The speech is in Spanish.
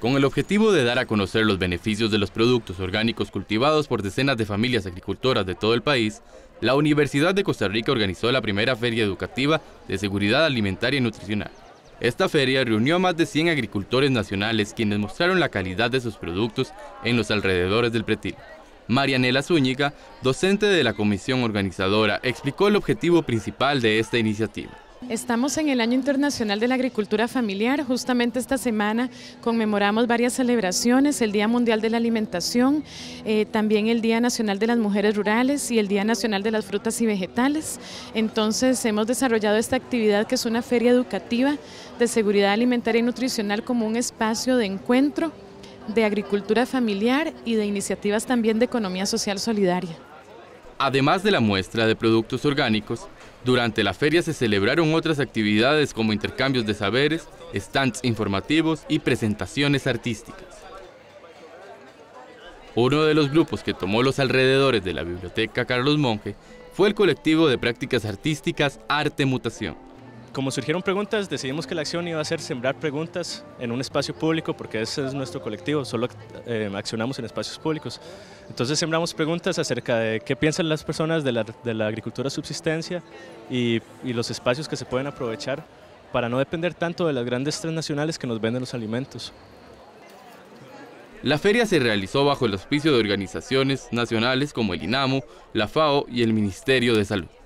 Con el objetivo de dar a conocer los beneficios de los productos orgánicos cultivados por decenas de familias agricultoras de todo el país, la Universidad de Costa Rica organizó la primera feria educativa de seguridad alimentaria y nutricional. Esta feria reunió a más de 100 agricultores nacionales quienes mostraron la calidad de sus productos en los alrededores del pretil. Marianela Zúñiga, docente de la comisión organizadora, explicó el objetivo principal de esta iniciativa. Estamos en el Año Internacional de la Agricultura Familiar. Justamente esta semana conmemoramos varias celebraciones, el Día Mundial de la Alimentación, eh, también el Día Nacional de las Mujeres Rurales y el Día Nacional de las Frutas y Vegetales. Entonces hemos desarrollado esta actividad que es una feria educativa de seguridad alimentaria y nutricional como un espacio de encuentro de agricultura familiar y de iniciativas también de economía social solidaria. Además de la muestra de productos orgánicos, durante la feria se celebraron otras actividades como intercambios de saberes, stands informativos y presentaciones artísticas. Uno de los grupos que tomó los alrededores de la Biblioteca Carlos Monge fue el colectivo de prácticas artísticas Arte Mutación como surgieron preguntas, decidimos que la acción iba a ser sembrar preguntas en un espacio público, porque ese es nuestro colectivo, solo eh, accionamos en espacios públicos. Entonces sembramos preguntas acerca de qué piensan las personas de la, agricultura subsistencia y, y los espacios que se pueden aprovechar para no depender tanto de las grandes transnacionales que nos venden los alimentos. La feria se realizó bajo el auspicio de organizaciones nacionales como el INAMO, la FAO y el Ministerio de Salud.